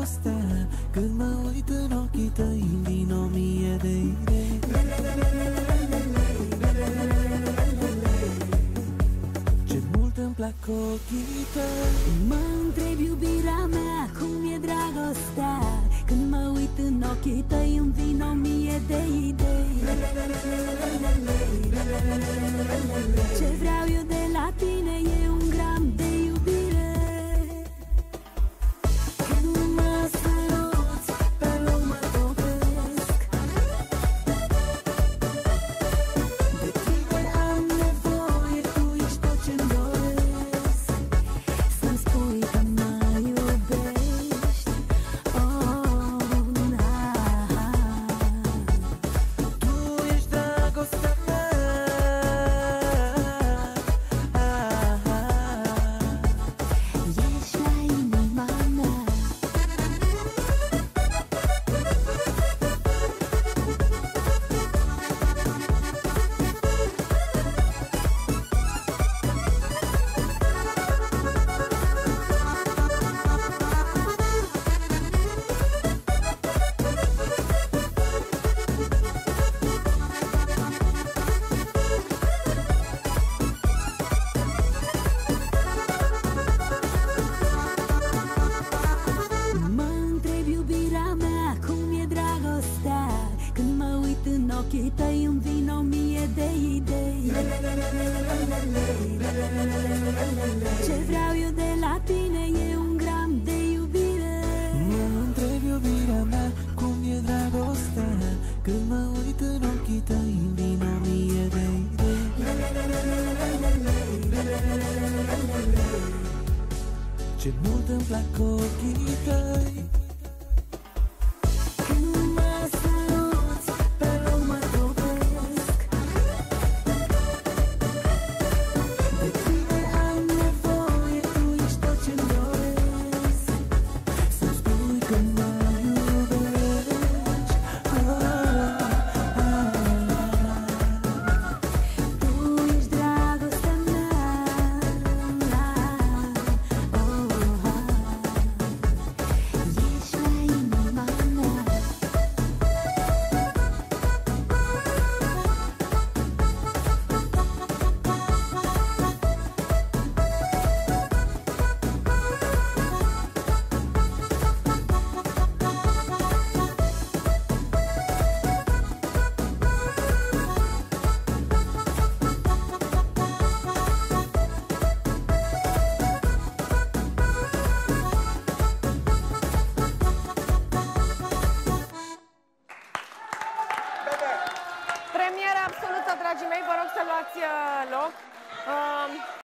dragoste. Când mă uit în ochii tăi din o mie de idei. Ce mult îmi plac ochii tăi. Mă întreb iubirea mea cum e dragostea? Când mă uit în ochii tăi îmi vin o mie ochii tăi îmi vin o mie de idei. Ce vreau eu de la tine e un gram de iubire. Mă întreb iubirea mea cum e dragostea? Când mă uit în ochii tăi îmi vin o mie de idei. Ce mult îmi plac ochii tăi. dragii mei, vă rog să luați uh, loc. Uh,